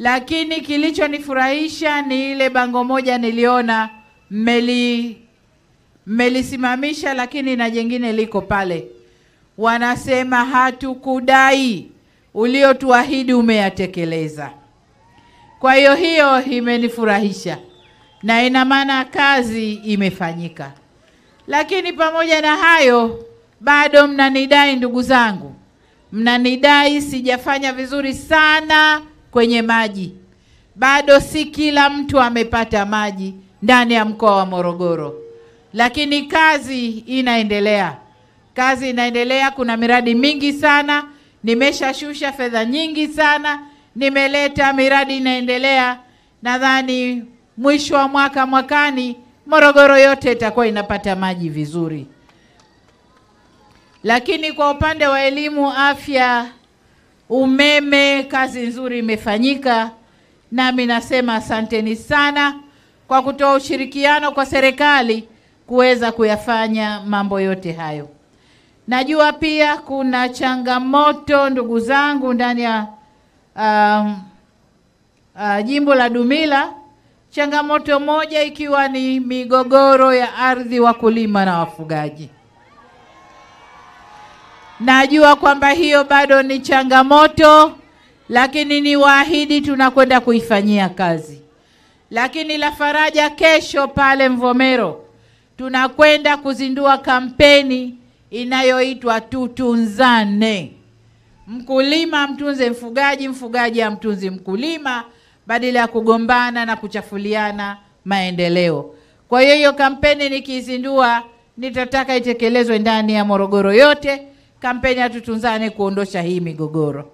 lakini kilichonifurahisha ni ile bango moja niliona mmeli mmelisimamisha, lakini na jengine liko pale, wanasema hatukudai, uliotuahidi umeyatekeleza. Kwa hiyo hiyo imenifurahisha na ina maana kazi imefanyika. Lakini pamoja na hayo, bado mnanidai ndugu zangu, mnanidai sijafanya vizuri sana kwenye maji. Bado si kila mtu amepata maji ndani ya mkoa wa Morogoro, lakini kazi inaendelea, kazi inaendelea. Kuna miradi mingi sana, nimeshashusha fedha nyingi sana, nimeleta miradi inaendelea. Nadhani mwisho wa mwaka mwakani Morogoro yote itakuwa inapata maji vizuri. Lakini kwa upande wa elimu, afya, umeme, kazi nzuri imefanyika, nami nasema asanteni sana kwa kutoa ushirikiano kwa serikali kuweza kuyafanya mambo yote hayo. Najua pia kuna changamoto ndugu zangu ndani ya um, uh, jimbo la Dumila changamoto moja ikiwa ni migogoro ya ardhi, wakulima na wafugaji. Najua kwamba hiyo bado ni changamoto, lakini ni waahidi tunakwenda kuifanyia kazi. Lakini la faraja, kesho pale Mvomero tunakwenda kuzindua kampeni inayoitwa tutunzane, mkulima amtunze mfugaji, mfugaji amtunzi mkulima badala ya kugombana na kuchafuliana maendeleo. Kwa hiyo hiyo kampeni nikiizindua, nitataka itekelezwe ndani ya Morogoro yote, kampeni ya tutunzane, kuondosha hii migogoro.